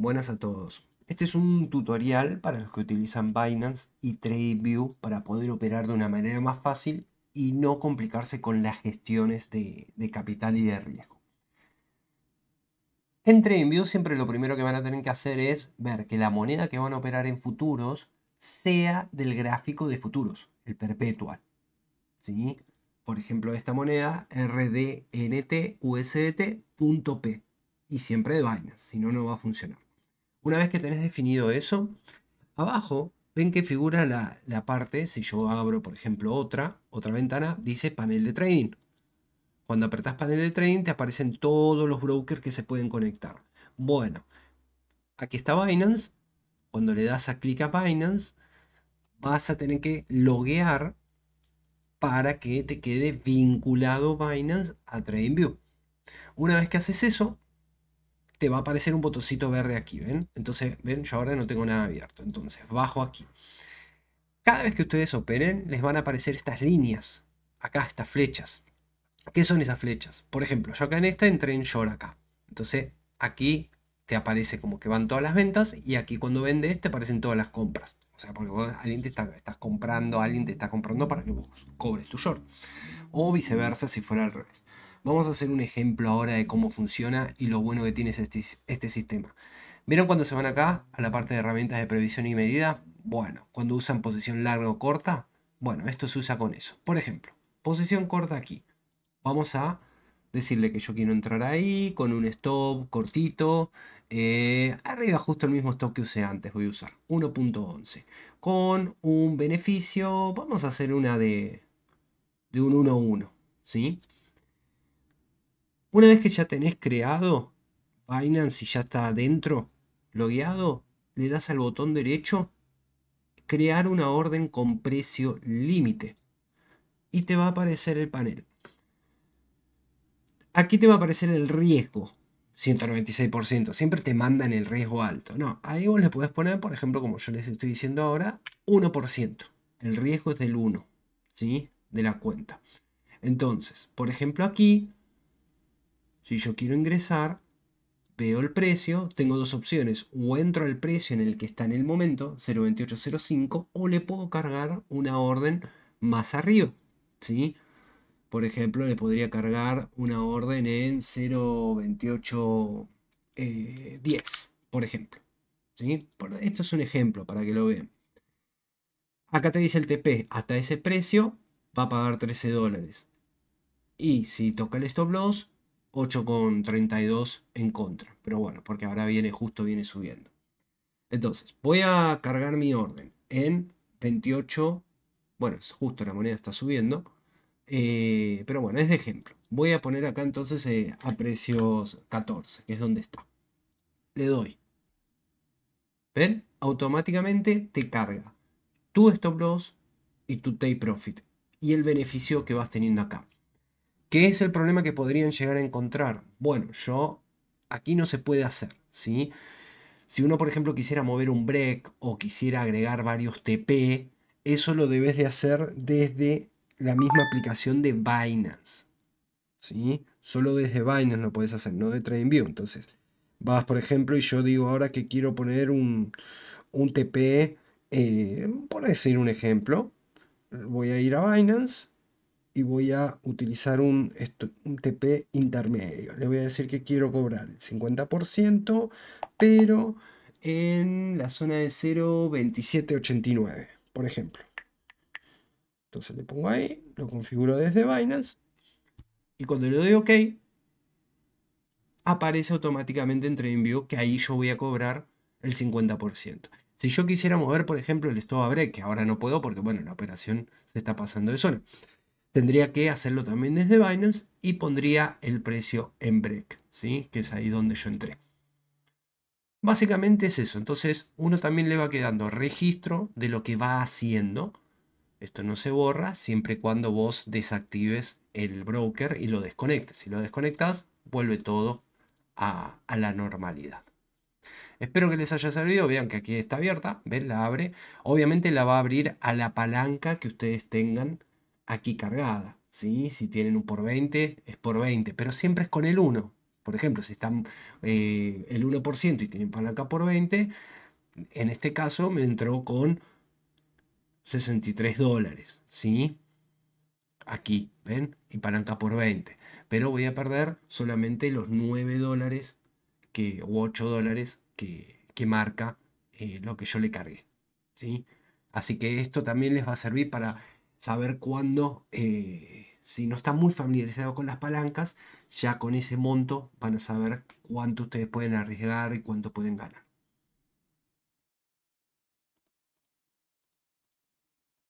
buenas a todos. Este es un tutorial para los que utilizan Binance y TradeView para poder operar de una manera más fácil y no complicarse con las gestiones de, capital y de riesgo. En TradingView siempre lo primero que van a tener que hacer es ver que la moneda que van a operar en futuros sea del gráfico de futuros, el perpetual. ¿Sí? Por ejemplo, esta moneda rdnt.usdt.p y siempre de Binance, si no, no va a funcionar. Una vez que tenés definido eso, abajo ven que figura la, parte, si yo abro por ejemplo otra, otra ventana, dice panel de trading. Cuando apretás panel de trading te aparecen todos los brokers que se pueden conectar. Bueno, aquí está Binance. Cuando le das a clic a Binance, vas a tener que loguear para que te quede vinculado Binance a TradingView. Una vez que haces eso, te va a aparecer un botoncito verde aquí, ¿ven? Entonces, ven, yo ahora no tengo nada abierto. Entonces, bajo aquí. Cada vez que ustedes operen, les van a aparecer estas líneas. Acá, estas flechas. ¿Qué son esas flechas? Por ejemplo, yo acá en esta entré en short acá. Entonces, aquí te aparece como que van todas las ventas y aquí cuando vende este aparecen todas las compras. O sea, porque alguien te está, estás comprando, alguien te está comprando para que vos cobres tu short. O viceversa si fuera al revés. Vamos a hacer un ejemplo ahora de cómo funciona y lo bueno que tiene este, este sistema. ¿Vieron cuando se van acá a la parte de herramientas de previsión y medida? Bueno, cuando usan posición larga o corta, bueno, esto se usa con eso. Por ejemplo, posición corta aquí. Vamos a decirle que yo quiero entrar ahí con un stop cortito. Eh, arriba justo el mismo stop que usé antes voy a usar. 1.11. Con un beneficio, vamos a hacer una de, de un 1.1. ¿Sí? Una vez que ya tenés creado Binance y ya está adentro, logueado, le das al botón derecho, crear una orden con precio límite. Y te va a aparecer el panel. Aquí te va a aparecer el riesgo. 196%. Siempre te mandan el riesgo alto. No, ahí vos le podés poner, por ejemplo, como yo les estoy diciendo ahora, 1%. El riesgo es del 1, ¿sí? De la cuenta. Entonces, por ejemplo, aquí si yo quiero ingresar, veo el precio, tengo dos opciones. O entro al precio en el que está en el momento, 0.2805, o le puedo cargar una orden más arriba. ¿sí? Por ejemplo, le podría cargar una orden en 0.2810, eh, por ejemplo. ¿sí? Esto es un ejemplo para que lo vean. Acá te dice el TP, hasta ese precio va a pagar 13 dólares. Y si toca el stop loss, 8,32 en contra. Pero bueno, porque ahora viene, justo viene subiendo. Entonces, voy a cargar mi orden en 28. Bueno, justo la moneda está subiendo. Eh, pero bueno, es de ejemplo. Voy a poner acá entonces eh, a precios 14, que es donde está. Le doy. ¿Ven? Automáticamente te carga tu stop loss y tu take profit. Y el beneficio que vas teniendo acá. ¿Qué es el problema que podrían llegar a encontrar? Bueno, yo aquí no se puede hacer, ¿sí? Si uno, por ejemplo, quisiera mover un break o quisiera agregar varios TP, eso lo debes de hacer desde la misma aplicación de Binance, ¿sí? Solo desde Binance lo puedes hacer, no de TradingView. Entonces, vas, por ejemplo, y yo digo ahora que quiero poner un, un TP, eh, por decir un ejemplo, voy a ir a Binance y voy a utilizar un, TP intermedio. Le voy a decir que quiero cobrar el 50%, pero en la zona de 0.2789, por ejemplo. Entonces le pongo ahí, lo configuro desde Binance y cuando le doy OK, aparece automáticamente en TradingView que ahí yo voy a cobrar el 50%. Si yo quisiera mover, por ejemplo, el stop a break, que ahora no puedo porque, bueno, la operación se está pasando de zona tendría que hacerlo también desde Binance y pondría el precio en break, ¿sí? que es ahí donde yo entré. Básicamente es eso, entonces uno también le va quedando registro de lo que va haciendo. Esto no se borra siempre y cuando vos desactives el broker y lo desconectes. Si lo desconectas, vuelve todo a, a la normalidad. Espero que les haya servido. Vean que aquí está abierta. ¿Ven? La abre. Obviamente la va a abrir a la palanca que ustedes tengan aquí cargada. ¿sí? Si tienen un por 20, es por 20, pero siempre es con el 1. Por ejemplo, si están eh, el 1% y tienen palanca por 20, en este caso me entró con 63 dólares, ¿sí? Aquí, ¿ven? Y palanca por 20. Pero voy a perder solamente los 9 dólares que, u 8 dólares que, marca eh, lo que yo le cargué, ¿sí? Así que esto también les va a servir para saber cuándo, eh, si no están muy familiarizados con las palancas, ya con ese monto van a saber cuánto ustedes pueden arriesgar y cuánto pueden ganar.